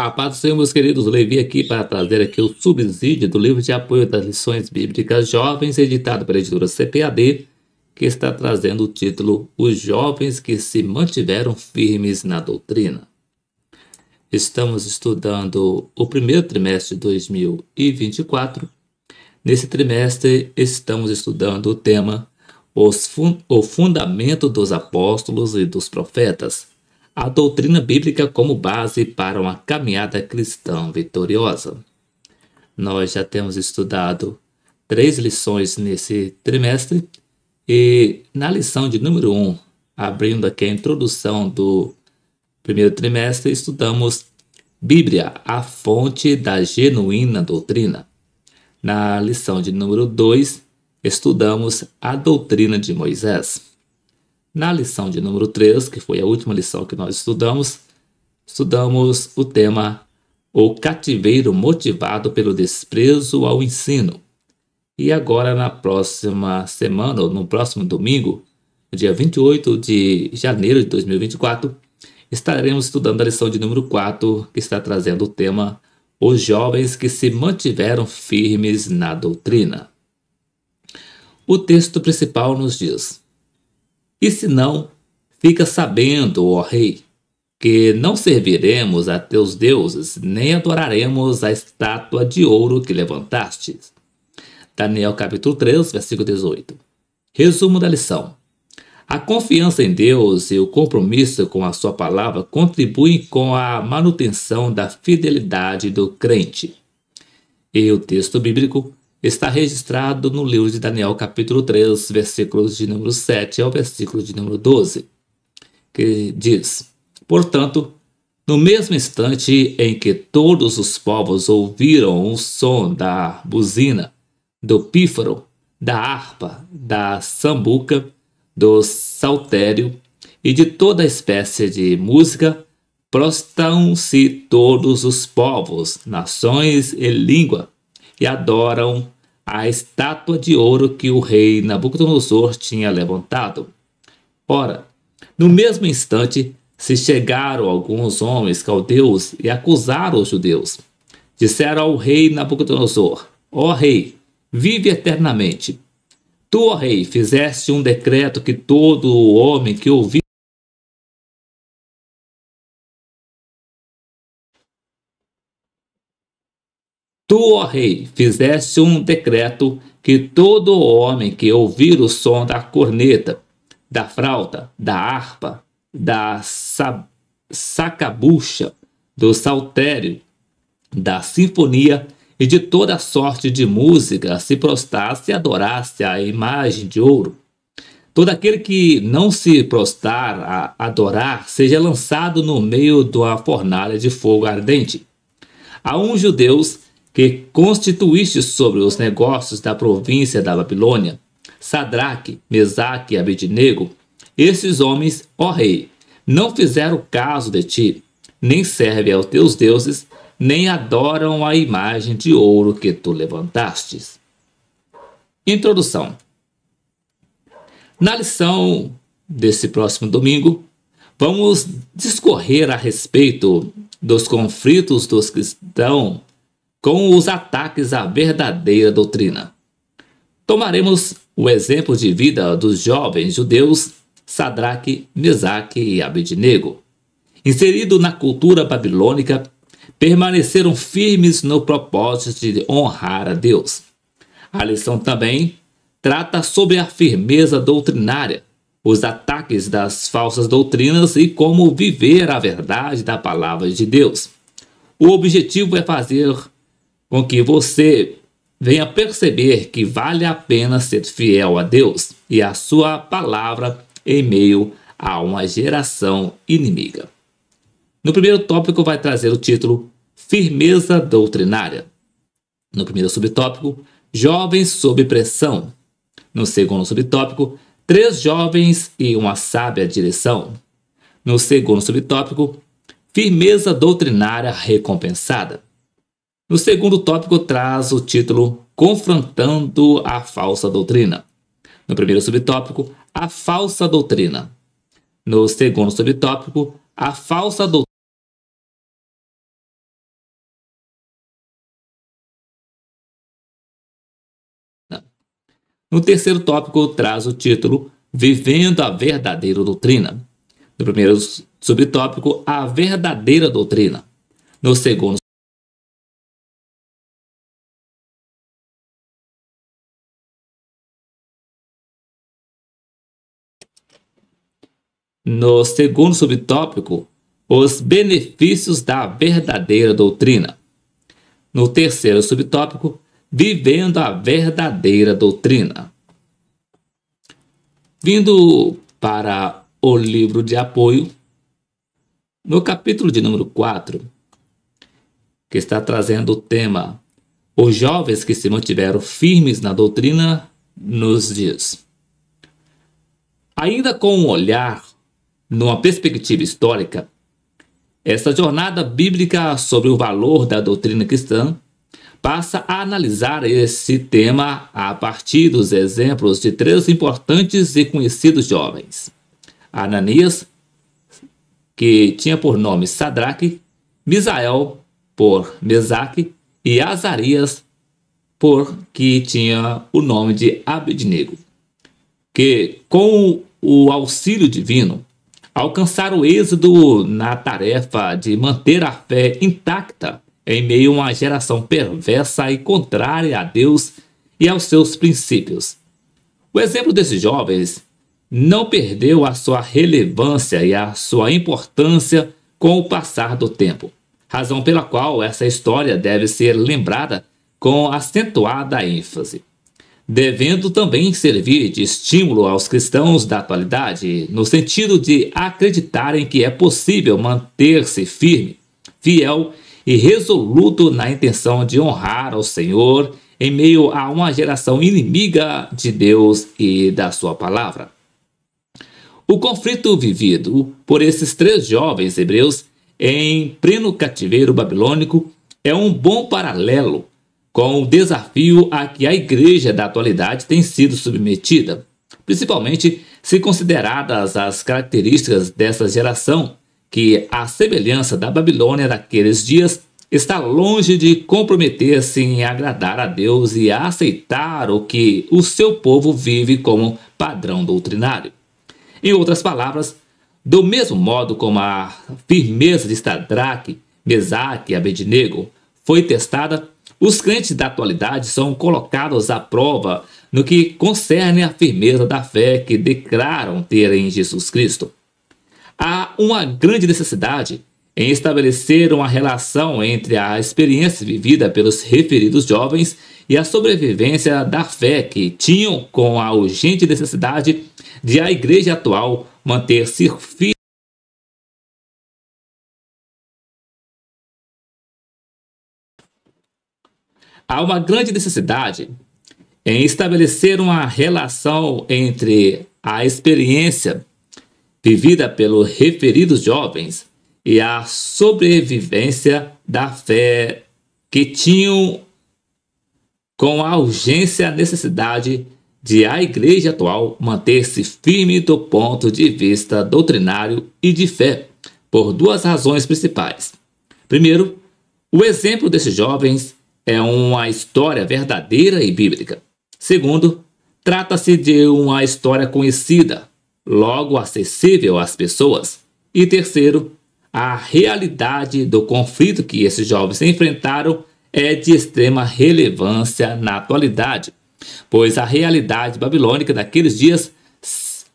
A paz do Senhor, meus queridos, Levi aqui para trazer aqui o subsídio do livro de apoio das lições bíblicas jovens, editado pela editora CPAD, que está trazendo o título Os Jovens que se mantiveram firmes na doutrina. Estamos estudando o primeiro trimestre de 2024. Nesse trimestre, estamos estudando o tema fun O Fundamento dos Apóstolos e dos Profetas a doutrina bíblica como base para uma caminhada cristã vitoriosa. Nós já temos estudado três lições nesse trimestre e na lição de número 1, um, abrindo aqui a introdução do primeiro trimestre, estudamos Bíblia, a fonte da genuína doutrina. Na lição de número 2, estudamos a doutrina de Moisés. Na lição de número 3, que foi a última lição que nós estudamos, estudamos o tema O cativeiro motivado pelo desprezo ao ensino. E agora, na próxima semana, ou no próximo domingo, dia 28 de janeiro de 2024, estaremos estudando a lição de número 4, que está trazendo o tema Os jovens que se mantiveram firmes na doutrina. O texto principal nos diz: e se não, fica sabendo, ó rei, que não serviremos a teus deuses, nem adoraremos a estátua de ouro que levantastes. Daniel capítulo 3, versículo 18. Resumo da lição. A confiança em Deus e o compromisso com a sua palavra contribuem com a manutenção da fidelidade do crente. E o texto bíblico está registrado no livro de Daniel, capítulo 3, versículos de número 7 ao versículo de número 12, que diz: Portanto, no mesmo instante em que todos os povos ouviram o som da buzina, do pífaro, da harpa, da sambuca, do saltério e de toda espécie de música, prostram-se todos os povos, nações e língua e adoram a estátua de ouro que o rei Nabucodonosor tinha levantado. Ora, no mesmo instante se chegaram alguns homens caldeus e acusaram os judeus. Disseram ao rei Nabucodonosor: Ó rei, vive eternamente. Tu, ó rei, fizeste um decreto que todo homem que ouvir Tu, ó rei, fizeste um decreto que todo homem que ouvir o som da corneta, da flauta, da harpa, da sacabucha, do saltério, da sinfonia e de toda sorte de música se prostrasse e adorasse a imagem de ouro. Todo aquele que não se prostrar a adorar seja lançado no meio da fornalha de fogo ardente. A uns judeus que constituíste sobre os negócios da província da Babilônia, Sadraque, Mesaque e Abednego, esses homens, ó rei, não fizeram caso de ti, nem servem aos teus deuses, nem adoram a imagem de ouro que tu levantastes. Introdução. Na lição desse próximo domingo, vamos discorrer a respeito dos conflitos dos cristãos com os ataques à verdadeira doutrina. Tomaremos o exemplo de vida dos jovens judeus Sadraque, Mesaque e Abednego. Inserido na cultura babilônica, permaneceram firmes no propósito de honrar a Deus. A lição também trata sobre a firmeza doutrinária, os ataques das falsas doutrinas e como viver a verdade da palavra de Deus. O objetivo é fazer com que você venha perceber que vale a pena ser fiel a Deus e a sua palavra em meio a uma geração inimiga. No primeiro tópico vai trazer o título Firmeza doutrinária. No primeiro subtópico, Jovens sob pressão. No segundo subtópico, Três jovens e uma sábia direção. No segundo subtópico, Firmeza doutrinária recompensada. No segundo tópico, traz o título Confrontando a Falsa Doutrina. No primeiro subtópico, a falsa doutrina. No segundo subtópico, a falsa doutrina. No terceiro tópico, traz o título Vivendo a Verdadeira Doutrina. No primeiro subtópico, a verdadeira doutrina. No segundo No segundo subtópico, os benefícios da verdadeira doutrina. No terceiro subtópico, vivendo a verdadeira doutrina. Vindo para o livro de apoio, no capítulo de número 4, que está trazendo o tema Os jovens que se mantiveram firmes na doutrina nos dias. Ainda com um olhar numa perspectiva histórica, essa jornada bíblica sobre o valor da doutrina cristã passa a analisar esse tema a partir dos exemplos de três importantes e conhecidos jovens: Ananias, que tinha por nome Sadraque, Misael, por Mesaque, e Azarias, por que tinha o nome de Abednego, que com o auxílio divino alcançar o êxodo na tarefa de manter a fé intacta em meio a uma geração perversa e contrária a Deus e aos seus princípios. O exemplo desses jovens não perdeu a sua relevância e a sua importância com o passar do tempo, razão pela qual essa história deve ser lembrada com acentuada ênfase devendo também servir de estímulo aos cristãos da atualidade, no sentido de acreditarem que é possível manter-se firme, fiel e resoluto na intenção de honrar ao Senhor em meio a uma geração inimiga de Deus e da Sua palavra. O conflito vivido por esses três jovens hebreus em pleno cativeiro babilônico é um bom paralelo com o desafio a que a igreja da atualidade tem sido submetida, principalmente se consideradas as características dessa geração, que, à semelhança da Babilônia daqueles dias, está longe de comprometer-se em agradar a Deus e a aceitar o que o seu povo vive como padrão doutrinário. Em outras palavras, do mesmo modo como a firmeza de Sadraque, Mesaque e Abednego foi testada, os crentes da atualidade são colocados à prova no que concerne a firmeza da fé que declaram ter em Jesus Cristo. Há uma grande necessidade em estabelecer uma relação entre a experiência vivida pelos referidos jovens e a sobrevivência da fé que tinham com a urgente necessidade de a igreja atual manter-se firme Há uma grande necessidade em estabelecer uma relação entre a experiência vivida pelos referidos jovens e a sobrevivência da fé que tinham com a urgência a necessidade de a igreja atual manter-se firme do ponto de vista doutrinário e de fé, por duas razões principais. Primeiro, o exemplo desses jovens é uma história verdadeira e bíblica. Segundo, trata-se de uma história conhecida, logo acessível às pessoas. E terceiro, a realidade do conflito que esses jovens enfrentaram é de extrema relevância na atualidade, pois a realidade babilônica daqueles dias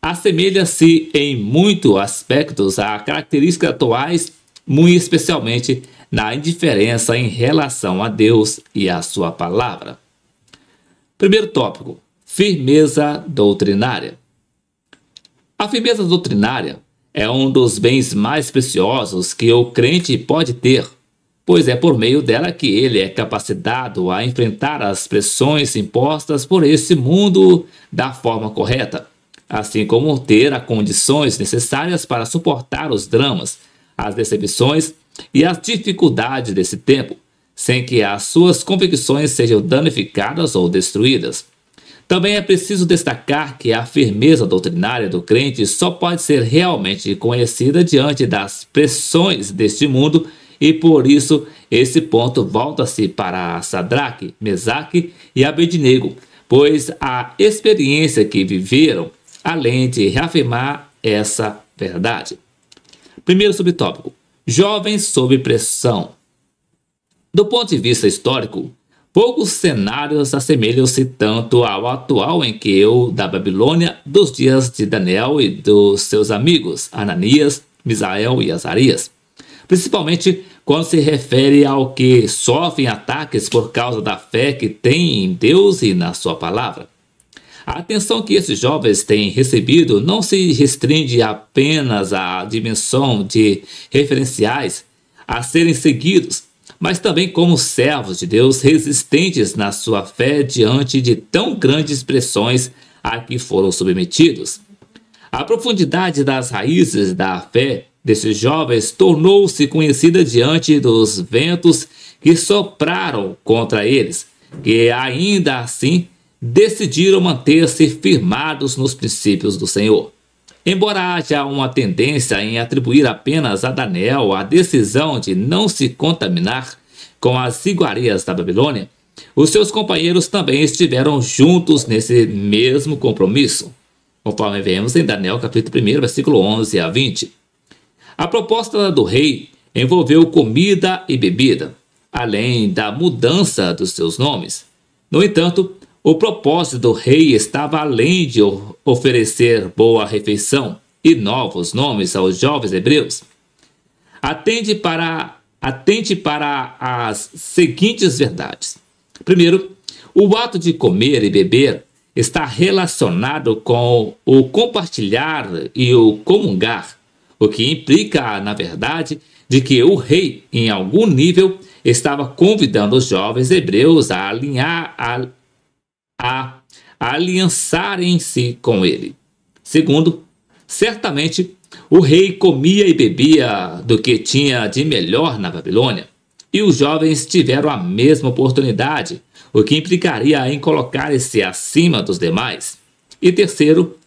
assemelha-se em muitos aspectos a características atuais, muito especialmente na indiferença em relação a Deus e a sua palavra. Primeiro tópico: firmeza doutrinária. A firmeza doutrinária é um dos bens mais preciosos que o crente pode ter, pois é por meio dela que ele é capacitado a enfrentar as pressões impostas por esse mundo da forma correta, assim como ter as condições necessárias para suportar os dramas, as decepções e as dificuldades desse tempo, sem que as suas convicções sejam danificadas ou destruídas. Também é preciso destacar que a firmeza doutrinária do crente só pode ser realmente conhecida diante das pressões deste mundo e por isso esse ponto volta-se para Sadraque, Mesaque e Abednego, pois a experiência que viveram, além de reafirmar essa verdade. Primeiro subtópico: Jovens sob pressão. Do ponto de vista histórico, poucos cenários assemelham-se tanto ao atual em que o da Babilônia dos dias de Daniel e dos seus amigos Ananias, Misael e Azarias, principalmente quando se refere ao que sofrem ataques por causa da fé que têm em Deus e na sua palavra. A atenção que esses jovens têm recebido não se restringe apenas à dimensão de referenciais a serem seguidos, mas também como servos de Deus resistentes na sua fé diante de tão grandes pressões a que foram submetidos. A profundidade das raízes da fé desses jovens tornou-se conhecida diante dos ventos que sopraram contra eles, que ainda assim decidiram manter-se firmados nos princípios do Senhor. Embora haja uma tendência em atribuir apenas a Daniel a decisão de não se contaminar com as iguarias da Babilônia, os seus companheiros também estiveram juntos nesse mesmo compromisso, conforme vemos em Daniel capítulo 1, versículo 11 a 20. A proposta do rei envolveu comida e bebida, além da mudança dos seus nomes. No entanto, o propósito do rei estava além de oferecer boa refeição e novos nomes aos jovens hebreus. Atende para, atente para as seguintes verdades. Primeiro, o ato de comer e beber está relacionado com o compartilhar e o comungar o que implica, na verdade, de que o rei, em algum nível, estava convidando os jovens hebreus a alinhar, a, a, aliançarem-se com ele. Segundo, certamente o rei comia e bebia do que tinha de melhor na Babilônia, e os jovens tiveram a mesma oportunidade, o que implicaria em colocar-se acima dos demais. E terceiro,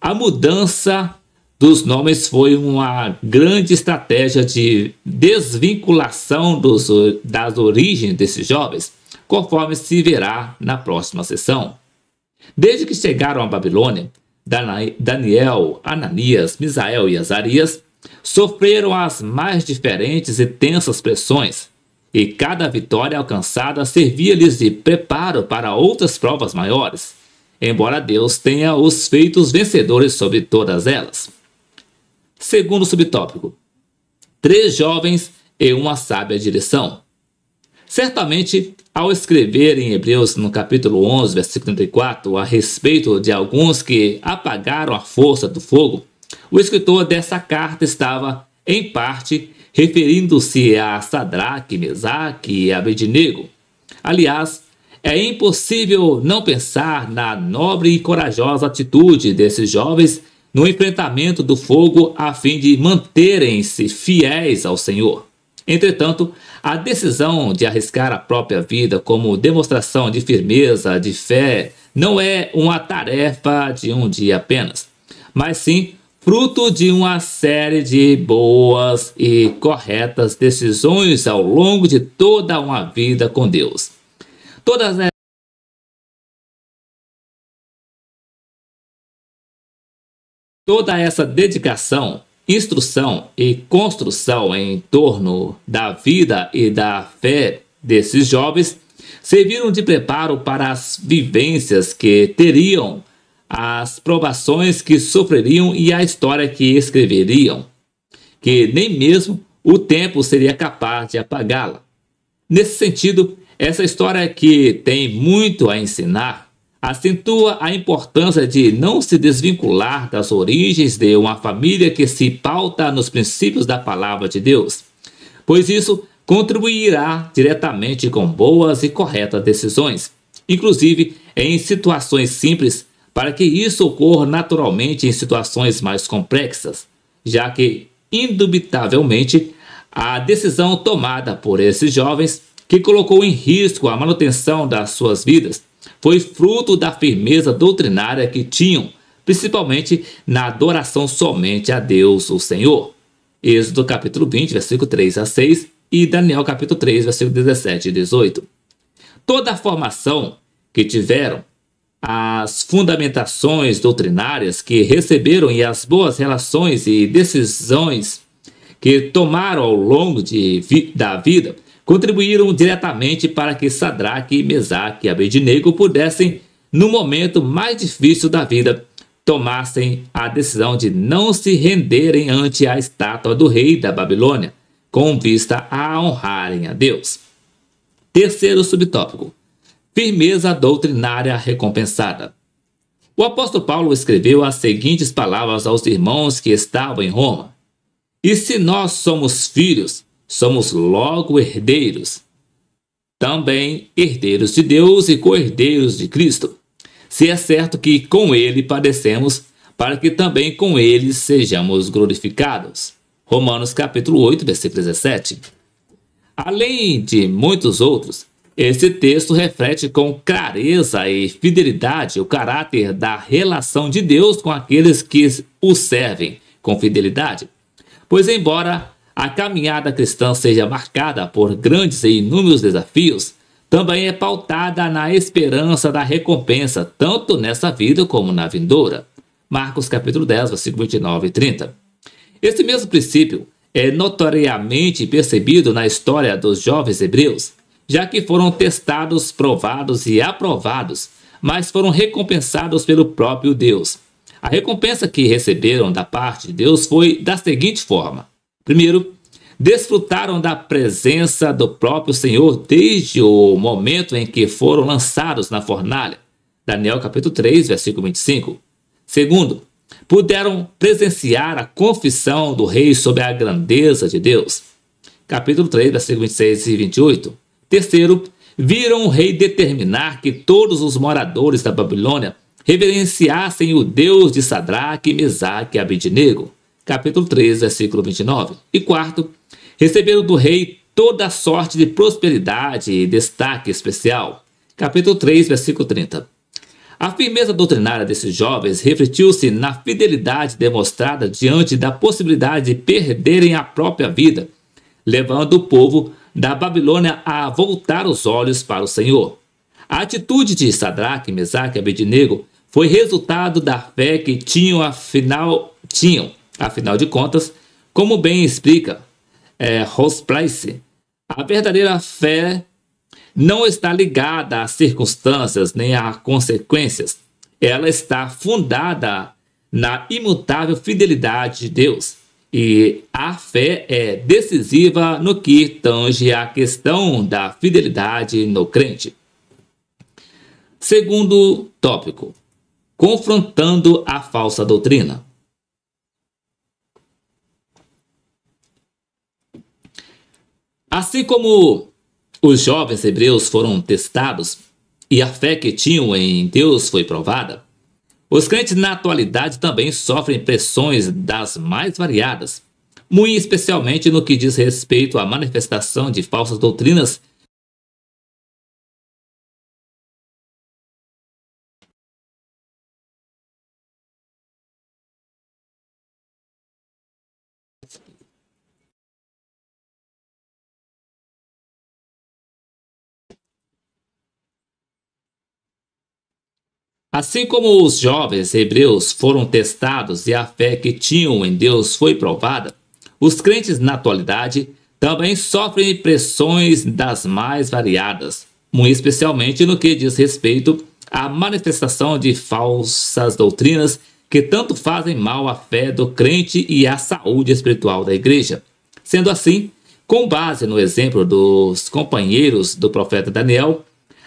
a mudança dos nomes foi uma grande estratégia de desvinculação dos, das origens desses jovens, conforme se verá na próxima sessão. Desde que chegaram à Babilônia, Daniel, Ananias, Misael e Azarias sofreram as mais diferentes e tensas pressões, e cada vitória alcançada servia-lhes de preparo para outras provas maiores, embora Deus tenha os feitos vencedores sobre todas elas. Segundo subtópico: Três jovens e uma sábia direção. Certamente, ao escrever em Hebreus no capítulo 11, versículo 34, a respeito de alguns que apagaram a força do fogo, o escritor dessa carta estava, em parte, referindo-se a Sadraque, Mesaque e Abednego. Aliás, é impossível não pensar na nobre e corajosa atitude desses jovens no enfrentamento do fogo a fim de manterem-se fiéis ao Senhor. Entretanto, a decisão de arriscar a própria vida como demonstração de firmeza, de fé, não é uma tarefa de um dia apenas, mas sim fruto de uma série de boas e corretas decisões ao longo de toda uma vida com Deus. Todas Toda essa dedicação, instrução e construção em torno da vida e da fé desses jovens serviram de preparo para as vivências que teriam, as provações que sofreriam e a história que escreveriam, que nem mesmo o tempo seria capaz de apagá-la. Nesse sentido, essa história que tem muito a ensinar acentua a importância de não se desvincular das origens de uma família que se pauta nos princípios da palavra de Deus, pois isso contribuirá diretamente com boas e corretas decisões, inclusive em situações simples, para que isso ocorra naturalmente em situações mais complexas, já que, indubitavelmente, a decisão tomada por esses jovens, que colocou em risco a manutenção das suas vidas, foi fruto da firmeza doutrinária que tinham, principalmente na adoração somente a Deus, o Senhor. Êxodo capítulo 20, versículo 3 a 6 e Daniel capítulo 3, versículo 17 e 18. Toda a formação que tiveram as fundamentações doutrinárias que receberam e as boas relações e decisões que tomaram ao longo de, da vida contribuíram diretamente para que Sadraque, Mesaque e Abednego pudessem, no momento mais difícil da vida, tomassem a decisão de não se renderem ante a estátua do rei da Babilônia, com vista a honrarem a Deus. Terceiro subtópico: firmeza doutrinária recompensada. O apóstolo Paulo escreveu as seguintes palavras aos irmãos que estavam em Roma: E se nós somos filhos, somos logo herdeiros, também herdeiros de Deus e co-herdeiros de Cristo. Se é certo que com ele padecemos, para que também com ele sejamos glorificados. Romanos capítulo 8, versículo 17. Além de muitos outros, esse texto reflete com clareza e fidelidade o caráter da relação de Deus com aqueles que o servem com fidelidade. Pois, embora a caminhada cristã seja marcada por grandes e inúmeros desafios, também é pautada na esperança da recompensa, tanto nessa vida como na vindoura. Marcos capítulo 10, versículo 29 e 30. Esse mesmo princípio é notoriamente percebido na história dos jovens hebreus, já que foram testados, provados e aprovados, mas foram recompensados pelo próprio Deus. A recompensa que receberam da parte de Deus foi da seguinte forma: Primeiro, desfrutaram da presença do próprio Senhor desde o momento em que foram lançados na fornalha. Daniel capítulo 3, versículo 25. Segundo, puderam presenciar a confissão do rei sobre a grandeza de Deus. Capítulo 3, versículo 26 e 28. Terceiro, viram o rei determinar que todos os moradores da Babilônia reverenciassem o Deus de Sadraque, Mesaque e Abednego capítulo 3, versículo 29. E quarto, receberam do rei toda sorte de prosperidade e destaque especial. Capítulo 3, versículo 30. A firmeza doutrinária desses jovens refletiu-se na fidelidade demonstrada diante da possibilidade de perderem a própria vida, levando o povo da Babilônia a voltar os olhos para o Senhor. A atitude de Sadraque, Mesaque e Abednego foi resultado da fé que tinham afinal tinham Afinal de contas, como bem explica é, Place, a verdadeira fé não está ligada às circunstâncias nem a consequências. Ela está fundada na imutável fidelidade de Deus. E a fé é decisiva no que tange a questão da fidelidade no crente. Segundo tópico: confrontando a falsa doutrina. Assim como os jovens hebreus foram testados e a fé que tinham em Deus foi provada, os crentes na atualidade também sofrem pressões das mais variadas, muito especialmente no que diz respeito à manifestação de falsas doutrinas Assim como os jovens hebreus foram testados e a fé que tinham em Deus foi provada, os crentes na atualidade também sofrem pressões das mais variadas, muito especialmente no que diz respeito à manifestação de falsas doutrinas que tanto fazem mal à fé do crente e à saúde espiritual da igreja. Sendo assim, com base no exemplo dos companheiros do profeta Daniel,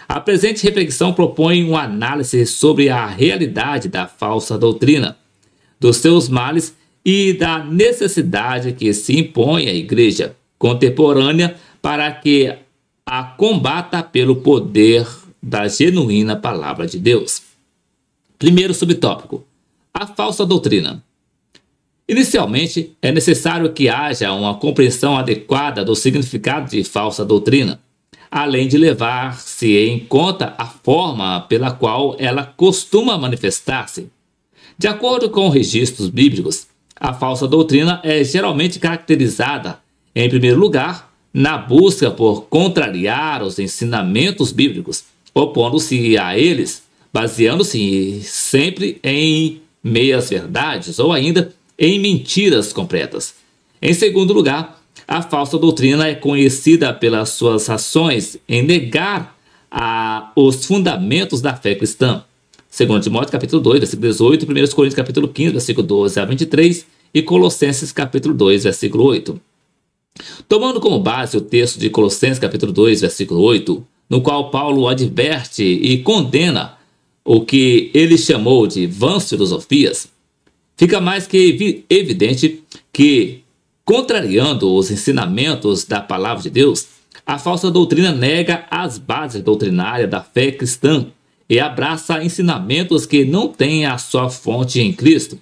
a presente reflexão propõe uma análise sobre a realidade da falsa doutrina, dos seus males e da necessidade que se impõe à Igreja contemporânea para que a combata pelo poder da genuína Palavra de Deus. Primeiro subtópico: a falsa doutrina. Inicialmente, é necessário que haja uma compreensão adequada do significado de falsa doutrina além de levar-se em conta a forma pela qual ela costuma manifestar-se. De acordo com registros bíblicos, a falsa doutrina é geralmente caracterizada, em primeiro lugar, na busca por contrariar os ensinamentos bíblicos, opondo-se a eles, baseando-se sempre em meias verdades ou ainda em mentiras completas. Em segundo lugar, a falsa doutrina é conhecida pelas suas ações em negar a, os fundamentos da fé cristã. Segundo Timóteo capítulo 2, versículo 18, 1 Coríntios capítulo 15, versículo 12 a 23 e Colossenses capítulo 2, versículo 8. Tomando como base o texto de Colossenses capítulo 2, versículo 8, no qual Paulo adverte e condena o que ele chamou de vãs filosofias, fica mais que evidente que, contrariando os ensinamentos da palavra de Deus, a falsa doutrina nega as bases doutrinárias da fé cristã e abraça ensinamentos que não têm a sua fonte em Cristo.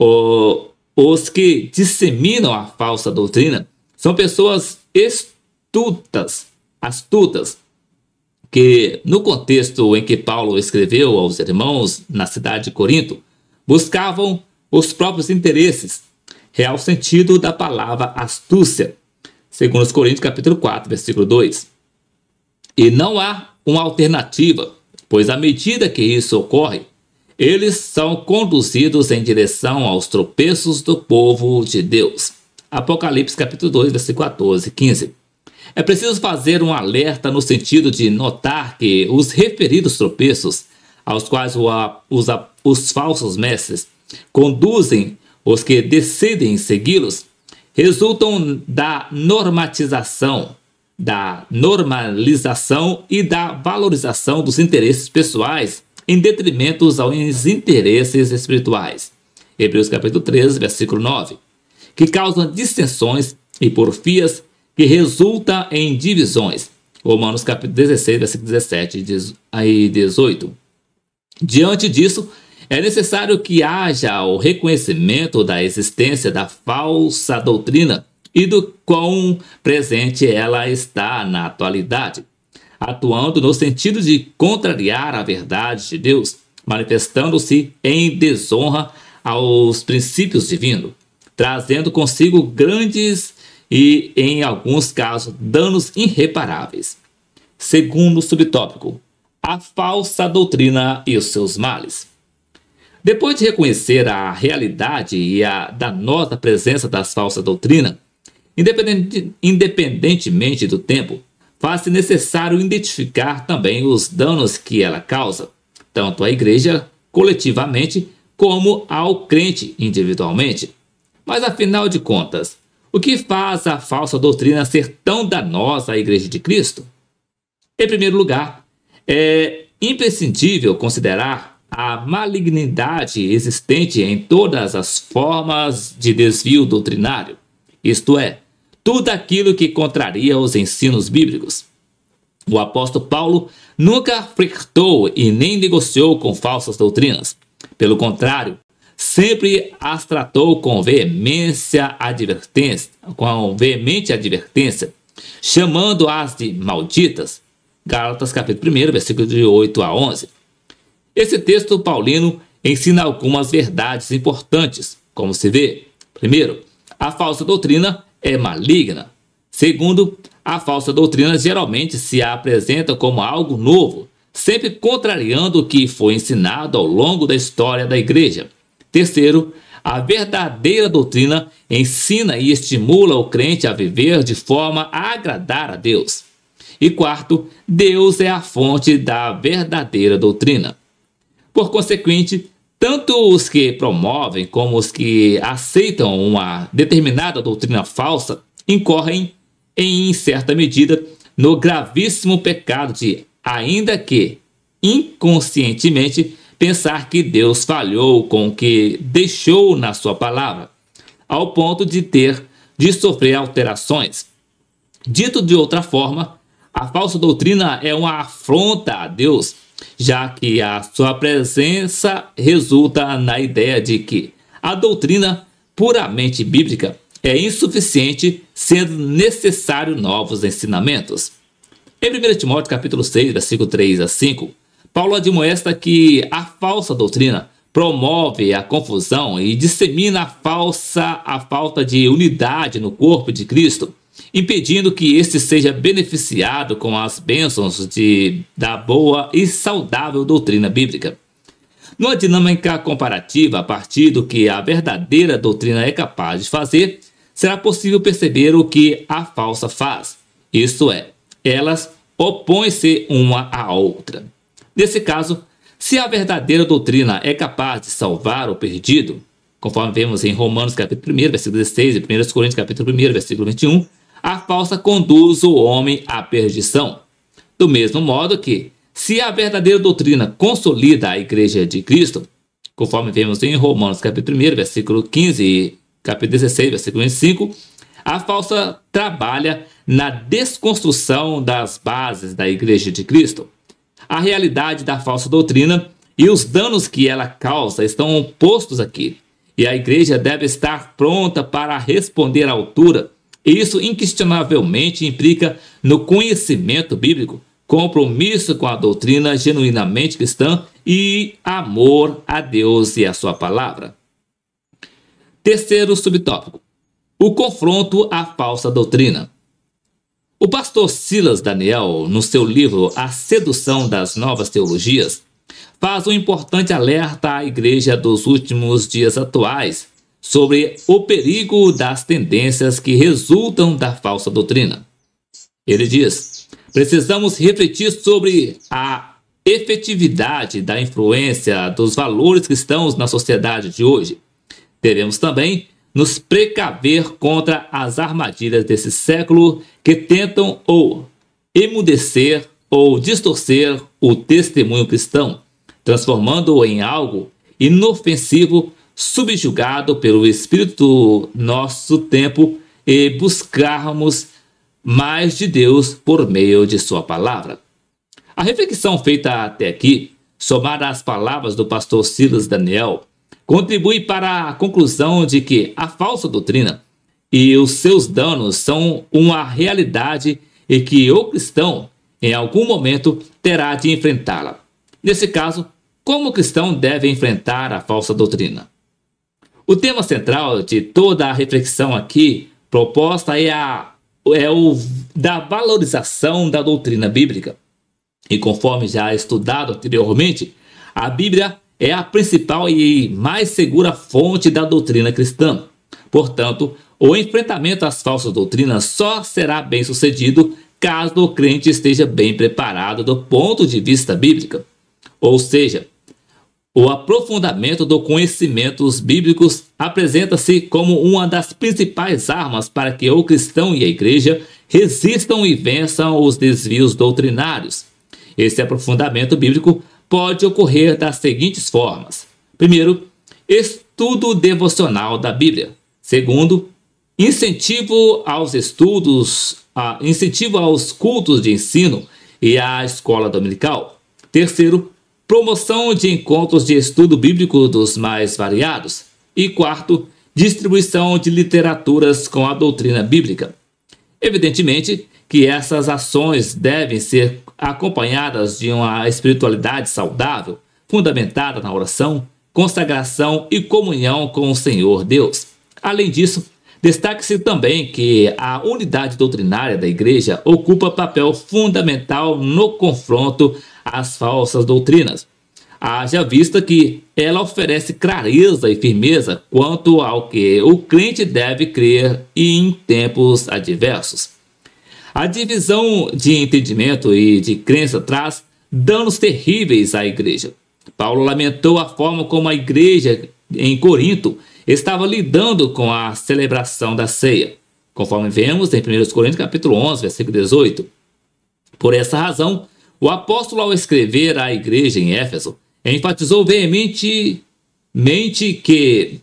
O, os que disseminam a falsa doutrina são pessoas astutas, astutas, que no contexto em que Paulo escreveu aos irmãos na cidade de Corinto, buscavam os próprios interesses, real sentido da palavra astúcia, segundo os Coríntios capítulo 4, versículo 2. E não há uma alternativa, pois à medida que isso ocorre, eles são conduzidos em direção aos tropeços do povo de Deus. Apocalipse capítulo 2, versículo 14 e 15. É preciso fazer um alerta no sentido de notar que os referidos tropeços, aos quais os, os falsos mestres conduzem os que decidem segui-los, resultam da normatização, da normalização e da valorização dos interesses pessoais em detrimento aos interesses espirituais. Hebreus capítulo 13, versículo 9. Que causam distensões e porfias que resultam em divisões. Romanos capítulo 16, versículo 17 e 18. Diante disso, é necessário que haja o reconhecimento da existência da falsa doutrina e do quão presente ela está na atualidade atuando no sentido de contrariar a verdade de Deus, manifestando-se em desonra aos princípios divinos, trazendo consigo grandes e, em alguns casos, danos irreparáveis. Segundo subtópico, a falsa doutrina e os seus males. Depois de reconhecer a realidade e a danosa presença das falsas doutrinas, independente, independentemente do tempo, faz-se necessário identificar também os danos que ela causa, tanto à igreja coletivamente como ao crente individualmente. Mas afinal de contas, o que faz a falsa doutrina ser tão danosa à igreja de Cristo? Em primeiro lugar, é imprescindível considerar a malignidade existente em todas as formas de desvio doutrinário, isto é, tudo aquilo que contraria os ensinos bíblicos. O apóstolo Paulo nunca flertou e nem negociou com falsas doutrinas. Pelo contrário, sempre as tratou com veemência advertência, com veemente advertência, chamando-as de malditas. Gálatas capítulo 1, versículo de 8 a 11. Esse texto paulino ensina algumas verdades importantes, como se vê. Primeiro, a falsa doutrina é maligna. Segundo, a falsa doutrina geralmente se apresenta como algo novo, sempre contrariando o que foi ensinado ao longo da história da igreja. Terceiro, a verdadeira doutrina ensina e estimula o crente a viver de forma a agradar a Deus. E quarto, Deus é a fonte da verdadeira doutrina. Por consequente, tanto os que promovem como os que aceitam uma determinada doutrina falsa incorrem, em certa medida, no gravíssimo pecado de, ainda que inconscientemente, pensar que Deus falhou com o que deixou na sua palavra, ao ponto de ter de sofrer alterações. Dito de outra forma, a falsa doutrina é uma afronta a Deus já que a sua presença resulta na ideia de que a doutrina puramente bíblica é insuficiente, sendo necessário novos ensinamentos. Em 1 Timóteo capítulo 6, versículo 3 a 5, Paulo admoesta que a falsa doutrina promove a confusão e dissemina a falsa a falta de unidade no corpo de Cristo impedindo que este seja beneficiado com as bênçãos de, da boa e saudável doutrina bíblica. Numa dinâmica comparativa, a partir do que a verdadeira doutrina é capaz de fazer, será possível perceber o que a falsa faz. Isto é, elas opõem-se uma à outra. Nesse caso, se a verdadeira doutrina é capaz de salvar o perdido, conforme vemos em Romanos capítulo 1, versículo 16 e 1 Coríntios capítulo 1, versículo 21, a falsa conduz o homem à perdição. Do mesmo modo que, se a verdadeira doutrina consolida a igreja de Cristo, conforme vemos em Romanos capítulo 1, versículo 15 e capítulo 16, versículo 25, a falsa trabalha na desconstrução das bases da igreja de Cristo. A realidade da falsa doutrina e os danos que ela causa estão postos aqui, e a igreja deve estar pronta para responder à altura. Isso inquestionavelmente implica no conhecimento bíblico, compromisso com a doutrina genuinamente cristã e amor a Deus e a sua palavra. Terceiro subtópico: o confronto à falsa doutrina. O pastor Silas Daniel, no seu livro A Sedução das Novas Teologias, faz um importante alerta à igreja dos últimos dias atuais sobre o perigo das tendências que resultam da falsa doutrina. Ele diz: Precisamos refletir sobre a efetividade da influência dos valores cristãos na sociedade de hoje. Devemos também nos precaver contra as armadilhas desse século que tentam ou emudecer ou distorcer o testemunho cristão, transformando-o em algo inofensivo, subjugado pelo espírito do nosso tempo e buscarmos mais de Deus por meio de Sua palavra. A reflexão feita até aqui, somada às palavras do pastor Silas Daniel, contribui para a conclusão de que a falsa doutrina e os seus danos são uma realidade e que o cristão, em algum momento, terá de enfrentá-la. Nesse caso, como o cristão deve enfrentar a falsa doutrina? O tema central de toda a reflexão aqui proposta é a é o da valorização da doutrina bíblica. E conforme já estudado anteriormente, a Bíblia é a principal e mais segura fonte da doutrina cristã. Portanto, o enfrentamento às falsas doutrinas só será bem sucedido caso o crente esteja bem preparado do ponto de vista bíblico. Ou seja, o aprofundamento dos conhecimentos bíblicos apresenta-se como uma das principais armas para que o cristão e a igreja resistam e vençam os desvios doutrinários. Esse aprofundamento bíblico pode ocorrer das seguintes formas: primeiro, estudo devocional da Bíblia. Segundo, incentivo aos estudos, incentivo aos cultos de ensino e à escola dominical. Terceiro, promoção de encontros de estudo bíblico dos mais variados. E quarto, distribuição de literaturas com a doutrina bíblica. Evidentemente que essas ações devem ser acompanhadas de uma espiritualidade saudável, fundamentada na oração, consagração e comunhão com o Senhor Deus. Além disso, destaque-se também que a unidade doutrinária da Igreja ocupa papel fundamental no confronto às falsas doutrinas. Haja vista que ela oferece clareza e firmeza quanto ao que o crente deve crer em tempos adversos. A divisão de entendimento e de crença traz danos terríveis à igreja. Paulo lamentou a forma como a igreja em Corinto estava lidando com a celebração da ceia, conforme vemos em 1 Coríntios capítulo 11, versículo 18. Por essa razão, o apóstolo, ao escrever à igreja em Éfeso, enfatizou veementemente que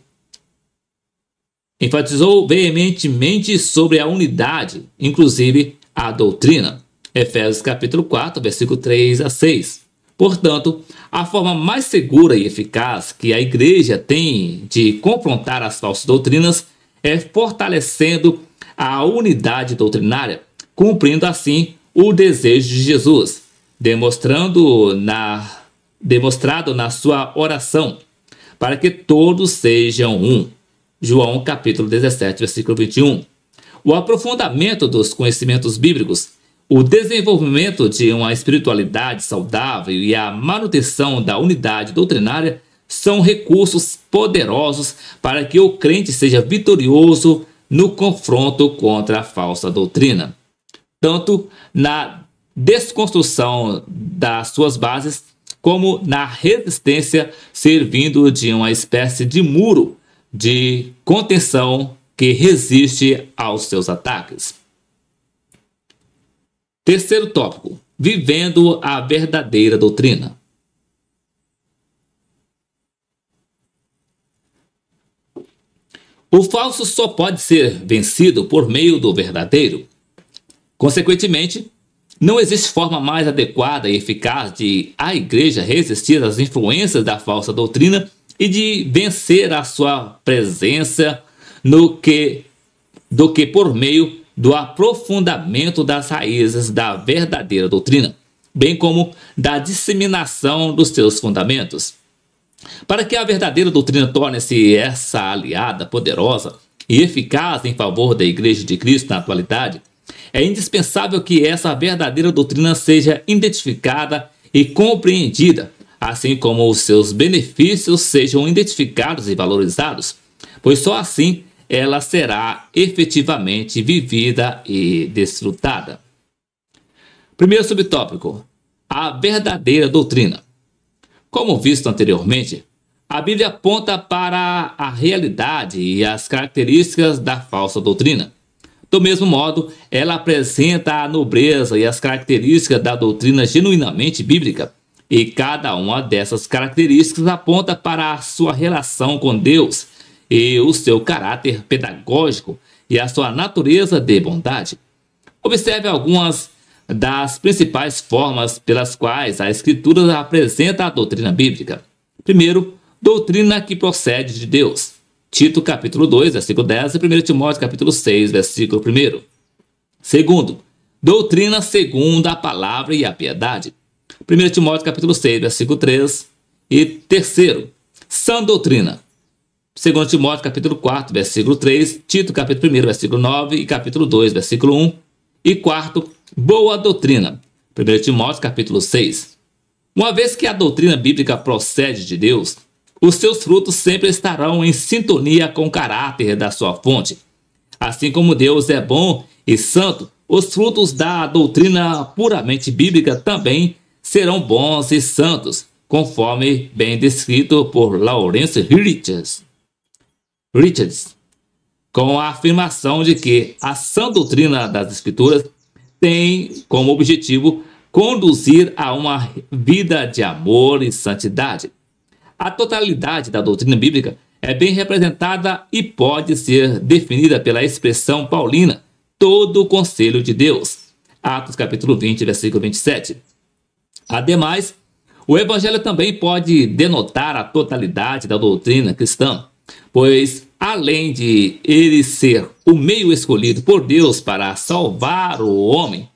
enfatizou veementemente sobre a unidade, inclusive a doutrina. Efésios capítulo 4, versículo 3 a 6. Portanto, a forma mais segura e eficaz que a igreja tem de confrontar as falsas doutrinas é fortalecendo a unidade doutrinária, cumprindo assim o desejo de Jesus, demonstrando na, demonstrado na sua oração, para que todos sejam um. João capítulo 17, versículo 21. o aprofundamento dos conhecimentos bíblicos, o desenvolvimento de uma espiritualidade saudável e a manutenção da unidade doutrinária são recursos poderosos para que o crente seja vitorioso no confronto contra a falsa doutrina, tanto na desconstrução das suas bases, como na resistência, servindo de uma espécie de muro de contenção que resiste aos seus ataques. Terceiro tópico: vivendo a verdadeira doutrina. O falso só pode ser vencido por meio do verdadeiro. Consequentemente, não existe forma mais adequada e eficaz de a igreja resistir às influências da falsa doutrina e de vencer a sua presença no que do que por meio do aprofundamento das raízes da verdadeira doutrina, bem como da disseminação dos seus fundamentos. Para que a verdadeira doutrina torne-se essa aliada poderosa e eficaz em favor da Igreja de Cristo na atualidade, é indispensável que essa verdadeira doutrina seja identificada e compreendida, assim como os seus benefícios sejam identificados e valorizados, pois só assim ela será efetivamente vivida e desfrutada. Primeiro subtópico: a verdadeira doutrina. Como visto anteriormente, a Bíblia aponta para a realidade e as características da falsa doutrina. Do mesmo modo, ela apresenta a nobreza e as características da doutrina genuinamente bíblica, e cada uma dessas características aponta para a sua relação com Deus e o seu caráter pedagógico e a sua natureza de bondade. Observe algumas das principais formas pelas quais a Escritura apresenta a doutrina bíblica. Primeiro, doutrina que procede de Deus. Tito capítulo 2, versículo 10 e 1 Timóteo capítulo 6, versículo 1. Segundo, doutrina segundo a palavra e a piedade. 1 Timóteo capítulo 6, versículo 3. E terceiro, sã doutrina. 2 Timóteo capítulo 4, versículo 3, Tito capítulo 1, versículo 9 e capítulo 2, versículo 1. E quarto, boa doutrina. 1 Timóteo capítulo 6. Uma vez que a doutrina bíblica procede de Deus, os seus frutos sempre estarão em sintonia com o caráter da sua fonte. Assim como Deus é bom e santo, os frutos da doutrina puramente bíblica também serão bons e santos, conforme bem descrito por Lawrence Richards. Richards, com a afirmação de que a sã doutrina das Escrituras tem como objetivo conduzir a uma vida de amor e santidade. A totalidade da doutrina bíblica é bem representada e pode ser definida pela expressão paulina, todo o conselho de Deus. Atos capítulo 20, versículo 27. Ademais, o evangelho também pode denotar a totalidade da doutrina cristã, pois além de ele ser o meio escolhido por Deus para salvar o homem,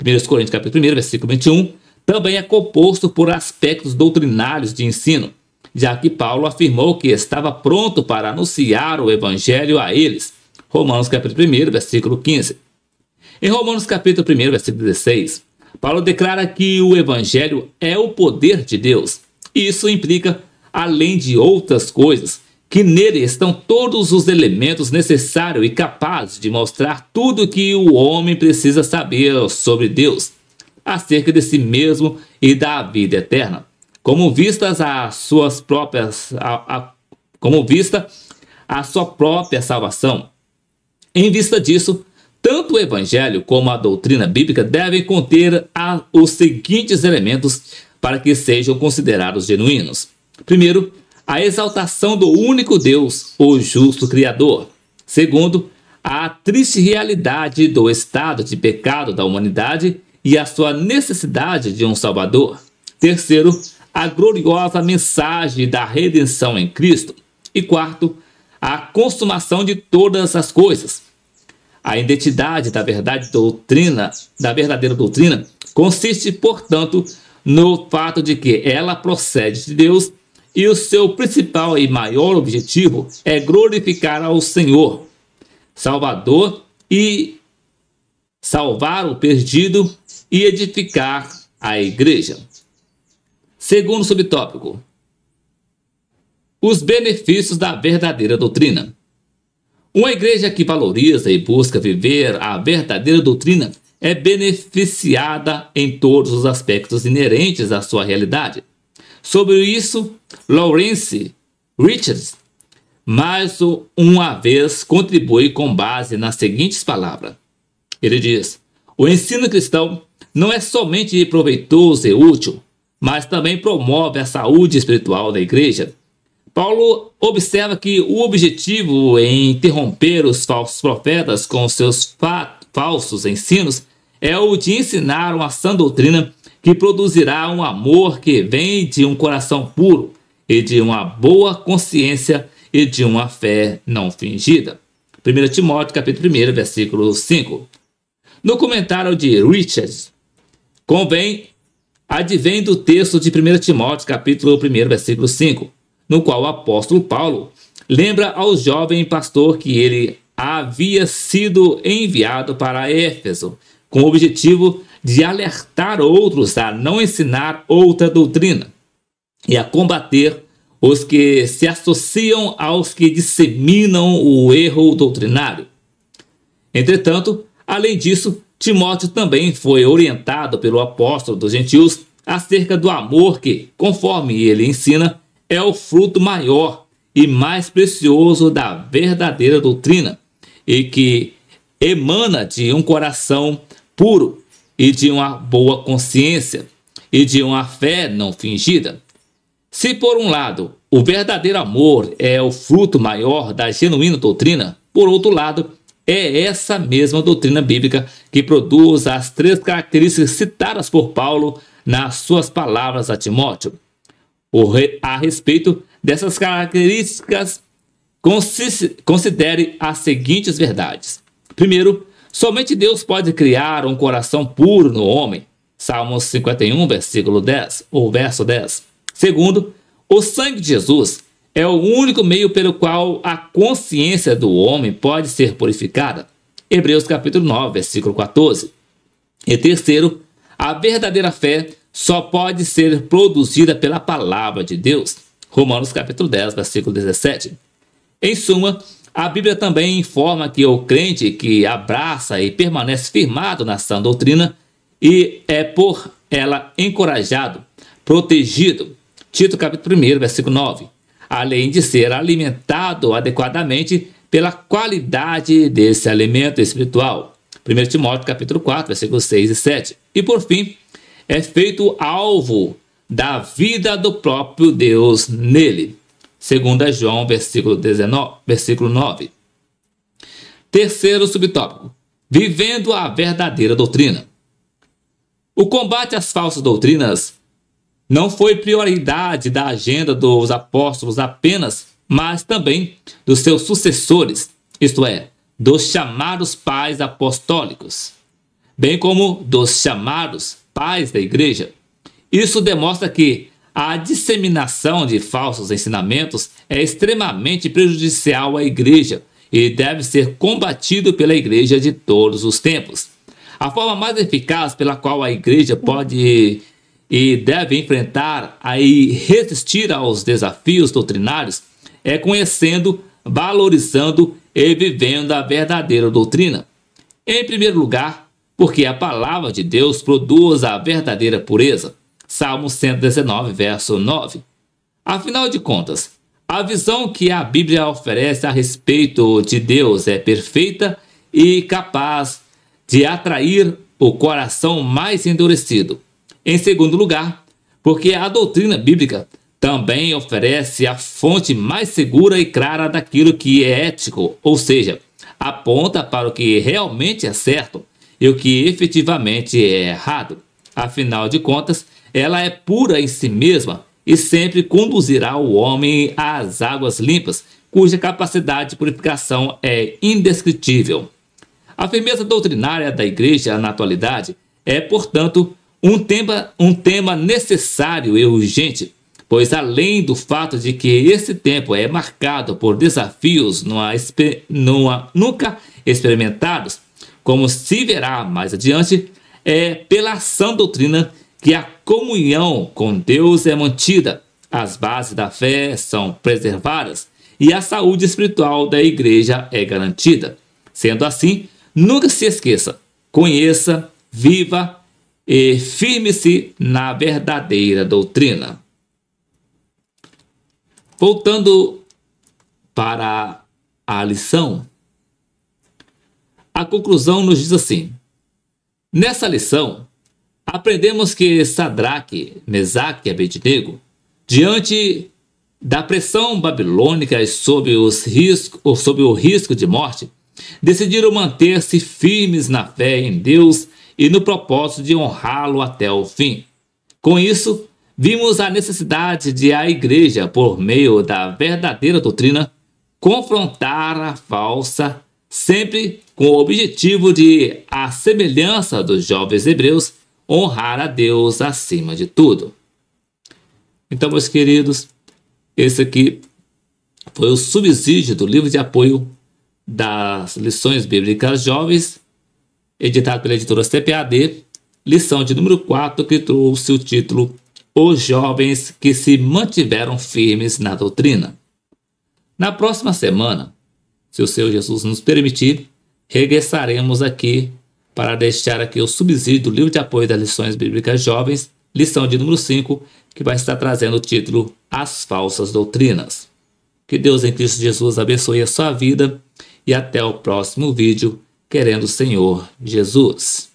1 Coríntios capítulo 1, versículo 21, também é composto por aspectos doutrinários de ensino, já que Paulo afirmou que estava pronto para anunciar o evangelho a eles. Romanos capítulo 1, versículo 15. Em Romanos capítulo 1, versículo 16, Paulo declara que o evangelho é o poder de Deus. Isso implica, além de outras coisas, que nele estão todos os elementos necessários e capazes de mostrar tudo que o homem precisa saber sobre Deus, acerca de si mesmo e da vida eterna como vistas as suas próprias, a, a, como vista a sua própria salvação. Em vista disso, tanto o Evangelho como a doutrina bíblica devem conter a, os seguintes elementos para que sejam considerados genuínos. Primeiro, a exaltação do único Deus, o justo Criador. Segundo, a triste realidade do estado de pecado da humanidade e a sua necessidade de um Salvador. Terceiro, a gloriosa mensagem da redenção em Cristo. E quarto, a consumação de todas as coisas. A identidade da verdade doutrina, da verdadeira doutrina, consiste, portanto, no fato de que ela procede de Deus e o seu principal e maior objetivo é glorificar ao Senhor, Salvador e salvar o perdido e edificar a igreja. Segundo subtópico: os benefícios da verdadeira doutrina. Uma igreja que valoriza e busca viver a verdadeira doutrina é beneficiada em todos os aspectos inerentes à sua realidade. Sobre isso, Lawrence Richards mais uma vez contribui com base nas seguintes palavras. Ele diz: O ensino cristão não é somente proveitoso e útil, mas também promove a saúde espiritual da igreja. Paulo observa que o objetivo em interromper os falsos profetas com seus fa falsos ensinos é o de ensinar uma sã doutrina que produzirá um amor que vem de um coração puro e de uma boa consciência e de uma fé não fingida. 1 Timóteo capítulo 1, versículo 5. No comentário de Richards, convém advém do texto de 1 Timóteo capítulo 1, versículo 5, no qual o apóstolo Paulo lembra ao jovem pastor que ele havia sido enviado para Éfeso com o objetivo de alertar outros a não ensinar outra doutrina e a combater os que se associam aos que disseminam o erro doutrinário. Entretanto, além disso, Timóteo também foi orientado pelo apóstolo dos gentios acerca do amor que, conforme ele ensina, é o fruto maior e mais precioso da verdadeira doutrina e que emana de um coração puro e de uma boa consciência e de uma fé não fingida. Se por um lado o verdadeiro amor é o fruto maior da genuína doutrina, por outro lado, é essa mesma doutrina bíblica que produz as três características citadas por Paulo nas suas palavras a Timóteo. A respeito dessas características, considere as seguintes verdades. Primeiro, somente Deus pode criar um coração puro no homem. Salmos 51, versículo 10, ou verso 10. Segundo, o sangue de Jesus é o único meio pelo qual a consciência do homem pode ser purificada. Hebreus capítulo 9, versículo 14. E terceiro, a verdadeira fé só pode ser produzida pela palavra de Deus. Romanos capítulo 10, versículo 17. Em suma, a Bíblia também informa que o crente que abraça e permanece firmado na sã doutrina e é por ela encorajado, protegido, Tito capítulo 1, versículo 9. Além de ser alimentado adequadamente pela qualidade desse alimento espiritual. 1 Timóteo capítulo 4, versículos 6 e 7. E por fim, é feito alvo da vida do próprio Deus nele. 2 João, versículo, 19, versículo 9. Terceiro subtópico: Vivendo a verdadeira doutrina. O combate às falsas doutrinas não foi prioridade da agenda dos apóstolos apenas, mas também dos seus sucessores, isto é, dos chamados pais apostólicos, bem como dos chamados pais da igreja. Isso demonstra que a disseminação de falsos ensinamentos é extremamente prejudicial à igreja e deve ser combatido pela igreja de todos os tempos. A forma mais eficaz pela qual a igreja pode e deve enfrentar e resistir aos desafios doutrinários é conhecendo, valorizando e vivendo a verdadeira doutrina. Em primeiro lugar, porque a palavra de Deus produz a verdadeira pureza. Salmo 119, verso 9. Afinal de contas, a visão que a Bíblia oferece a respeito de Deus é perfeita e capaz de atrair o coração mais endurecido. Em segundo lugar, porque a doutrina bíblica também oferece a fonte mais segura e clara daquilo que é ético, ou seja, aponta para o que realmente é certo e o que efetivamente é errado. Afinal de contas, ela é pura em si mesma e sempre conduzirá o homem às águas limpas, cuja capacidade de purificação é indescritível. A firmeza doutrinária da igreja na atualidade é, portanto, um tema, um tema necessário e urgente, pois além do fato de que esse tempo é marcado por desafios numa, numa, nunca experimentados, como se verá mais adiante, é pela ação doutrina que a comunhão com Deus é mantida, as bases da fé são preservadas e a saúde espiritual da igreja é garantida. Sendo assim, nunca se esqueça, conheça, viva e firme-se na verdadeira doutrina. Voltando para a lição, a conclusão nos diz assim: Nessa lição, aprendemos que Sadraque, Mesaque e Abednego, diante da pressão babilônica sob, risco, sob o risco de morte, decidiram manter-se firmes na fé em Deus e no propósito de honrá-lo até o fim. Com isso, vimos a necessidade de a igreja, por meio da verdadeira doutrina, confrontar a falsa, sempre com o objetivo de, à semelhança dos jovens hebreus, honrar a Deus acima de tudo. Então, meus queridos, esse aqui foi o subsídio do livro de apoio das lições bíblicas jovens, editado pela editora CPAD, lição de número 4, que trouxe o título Os Jovens que se mantiveram firmes na doutrina. Na próxima semana, se o Senhor Jesus nos permitir, regressaremos aqui para deixar aqui o subsídio do livro de apoio das lições bíblicas jovens, lição de número 5, que vai estar trazendo o título As Falsas Doutrinas. Que Deus em Cristo Jesus abençoe a sua vida e até o próximo vídeo, querendo o Senhor Jesus.